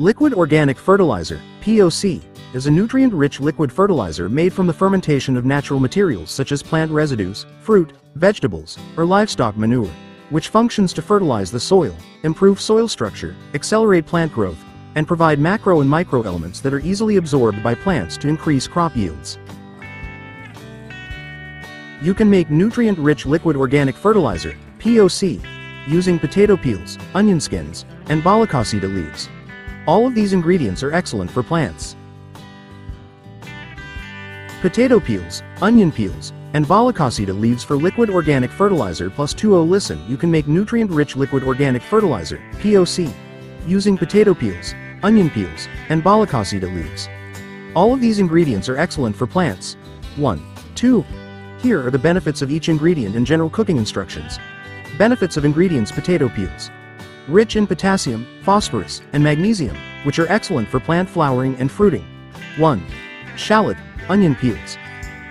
Liquid Organic Fertilizer, POC, is a nutrient-rich liquid fertilizer made from the fermentation of natural materials such as plant residues, fruit, vegetables, or livestock manure, which functions to fertilize the soil, improve soil structure, accelerate plant growth, and provide macro and micro elements that are easily absorbed by plants to increase crop yields. You can make nutrient-rich liquid organic fertilizer, POC, using potato peels, onion skins, and Balakacida leaves. All of these ingredients are excellent for plants. Potato peels, onion peels, and Balakacida leaves for liquid organic fertilizer plus 2O listen you can make nutrient-rich liquid organic fertilizer, POC, using potato peels, onion peels, and Balakacida leaves. All of these ingredients are excellent for plants. 1. 2. Here are the benefits of each ingredient and general cooking instructions. Benefits of ingredients potato peels rich in potassium, phosphorus, and magnesium, which are excellent for plant flowering and fruiting. 1. Shallot, onion peels.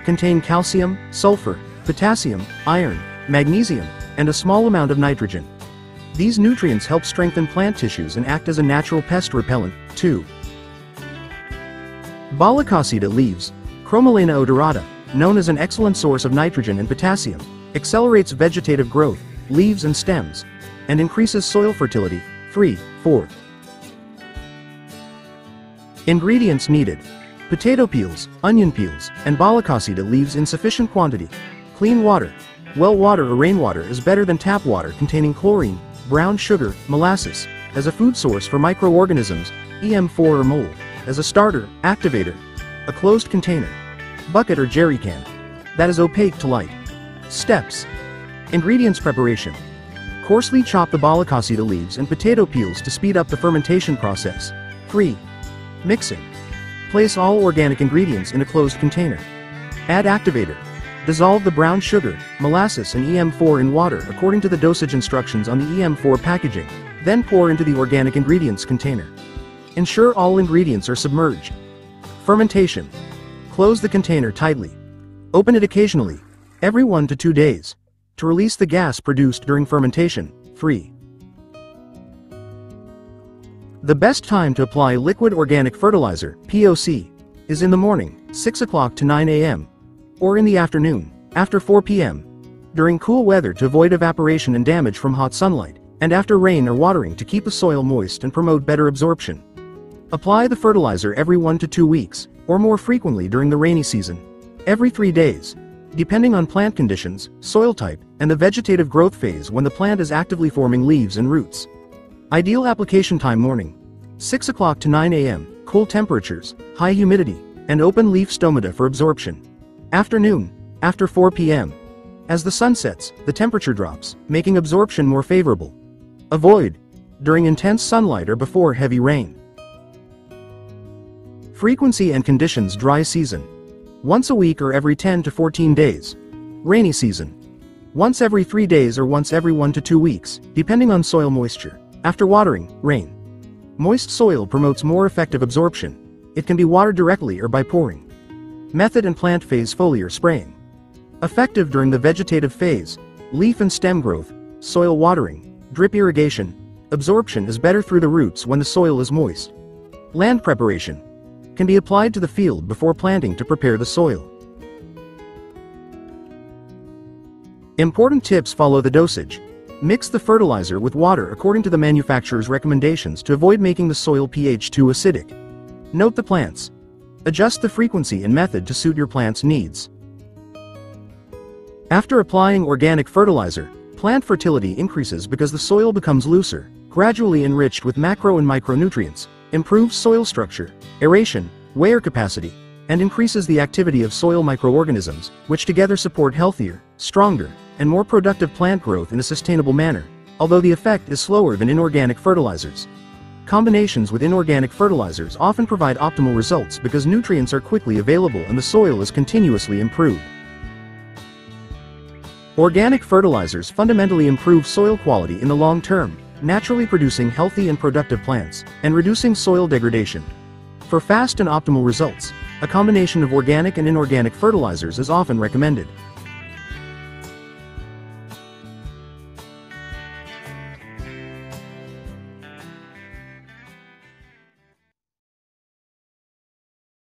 Contain calcium, sulfur, potassium, iron, magnesium, and a small amount of nitrogen. These nutrients help strengthen plant tissues and act as a natural pest repellent. 2. Balakacida leaves, Chromolaena odorata, known as an excellent source of nitrogen and potassium, accelerates vegetative growth, leaves and stems, and increases soil fertility. 3. 4. Ingredients needed. Potato peels, onion peels, and balakacida leaves in sufficient quantity. Clean water. Well water or rainwater is better than tap water containing chlorine, brown sugar, molasses, as a food source for microorganisms, EM4 or mold, as a starter, activator, a closed container, bucket or jerry can, that is opaque to light. Steps. Ingredients preparation. Coarsely chop the balakacida leaves and potato peels to speed up the fermentation process. 3. Mixing. Place all organic ingredients in a closed container. Add activator. Dissolve the brown sugar, molasses and EM4 in water according to the dosage instructions on the EM4 packaging, then pour into the organic ingredients container. Ensure all ingredients are submerged. Fermentation. Close the container tightly. Open it occasionally, every 1 to 2 days to release the gas produced during fermentation, free. The best time to apply liquid organic fertilizer, POC, is in the morning, 6 o'clock to 9 a.m., or in the afternoon, after 4 p.m., during cool weather to avoid evaporation and damage from hot sunlight, and after rain or watering to keep the soil moist and promote better absorption. Apply the fertilizer every 1 to 2 weeks, or more frequently during the rainy season. Every 3 days, depending on plant conditions, soil type, and the vegetative growth phase when the plant is actively forming leaves and roots. Ideal application time morning. 6 o'clock to 9 a.m., cool temperatures, high humidity, and open leaf stomata for absorption. Afternoon, after 4 p.m. As the sun sets, the temperature drops, making absorption more favorable. Avoid during intense sunlight or before heavy rain. Frequency and conditions dry season once a week or every 10 to 14 days. Rainy season. Once every 3 days or once every 1 to 2 weeks, depending on soil moisture. After watering, rain. Moist soil promotes more effective absorption. It can be watered directly or by pouring. Method and plant phase foliar spraying. Effective during the vegetative phase, leaf and stem growth, soil watering, drip irrigation. Absorption is better through the roots when the soil is moist. Land preparation can be applied to the field before planting to prepare the soil. Important tips follow the dosage. Mix the fertilizer with water according to the manufacturer's recommendations to avoid making the soil pH too acidic. Note the plants. Adjust the frequency and method to suit your plant's needs. After applying organic fertilizer, plant fertility increases because the soil becomes looser, gradually enriched with macro and micronutrients, improves soil structure, aeration, wear capacity, and increases the activity of soil microorganisms, which together support healthier, stronger, and more productive plant growth in a sustainable manner, although the effect is slower than inorganic fertilizers. Combinations with inorganic fertilizers often provide optimal results because nutrients are quickly available and the soil is continuously improved. Organic fertilizers fundamentally improve soil quality in the long term, naturally producing healthy and productive plants, and reducing soil degradation. For fast and optimal results, a combination of organic and inorganic fertilizers is often recommended.